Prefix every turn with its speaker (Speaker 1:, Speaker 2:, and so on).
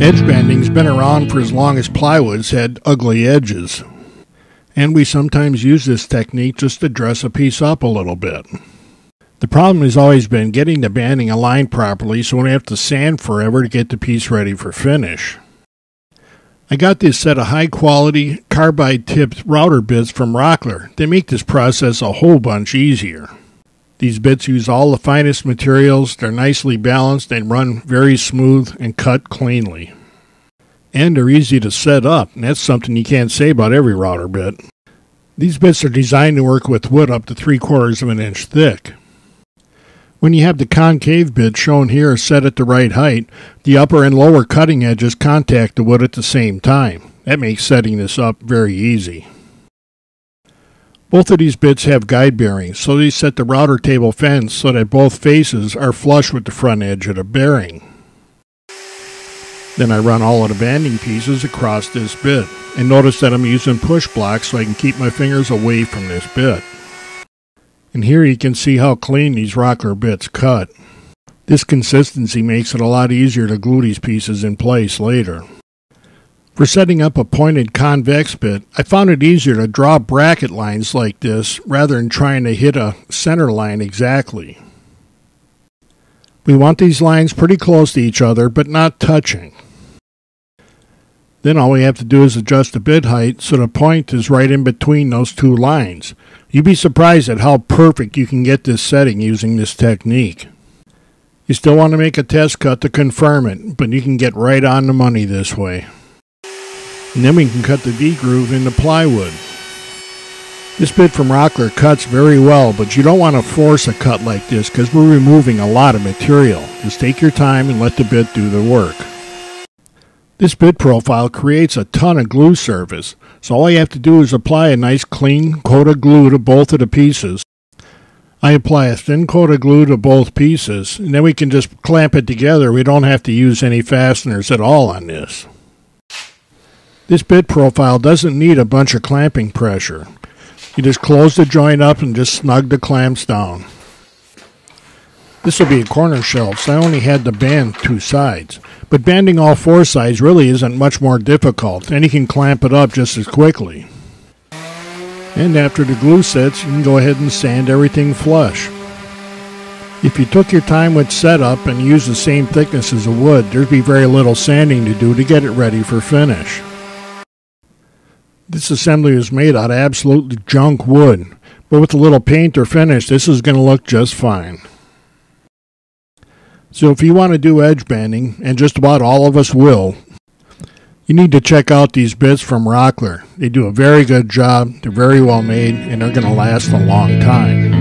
Speaker 1: Edge banding's been around for as long as plywood's had ugly edges. And we sometimes use this technique just to dress a piece up a little bit. The problem has always been getting the banding aligned properly so we don't have to sand forever to get the piece ready for finish. I got this set of high quality carbide tipped router bits from Rockler. They make this process a whole bunch easier. These bits use all the finest materials, they're nicely balanced and run very smooth and cut cleanly. And they're easy to set up, and that's something you can't say about every router bit. These bits are designed to work with wood up to three quarters of an inch thick. When you have the concave bit shown here set at the right height, the upper and lower cutting edges contact the wood at the same time. That makes setting this up very easy. Both of these bits have guide bearings, so they set the router table fence so that both faces are flush with the front edge of the bearing. Then I run all of the banding pieces across this bit, and notice that I'm using push blocks so I can keep my fingers away from this bit. And here you can see how clean these Rockler bits cut. This consistency makes it a lot easier to glue these pieces in place later. For setting up a pointed convex bit, I found it easier to draw bracket lines like this rather than trying to hit a center line exactly. We want these lines pretty close to each other, but not touching. Then all we have to do is adjust the bit height so the point is right in between those two lines. You'd be surprised at how perfect you can get this setting using this technique. You still want to make a test cut to confirm it, but you can get right on the money this way. And then we can cut the V-groove into plywood. This bit from Rockler cuts very well, but you don't want to force a cut like this because we're removing a lot of material. Just take your time and let the bit do the work. This bit profile creates a ton of glue surface, so all you have to do is apply a nice clean coat of glue to both of the pieces. I apply a thin coat of glue to both pieces, and then we can just clamp it together. We don't have to use any fasteners at all on this. This bit profile doesn't need a bunch of clamping pressure. You just close the joint up and just snug the clamps down. This will be a corner shelf, so I only had to band two sides. But banding all four sides really isn't much more difficult, and you can clamp it up just as quickly. And after the glue sets, you can go ahead and sand everything flush. If you took your time with setup and used the same thickness as the wood, there'd be very little sanding to do to get it ready for finish. This assembly is made out of absolutely junk wood, but with a little paint or finish, this is going to look just fine. So if you want to do edge banding, and just about all of us will, you need to check out these bits from Rockler. They do a very good job, they're very well made, and they're going to last a long time.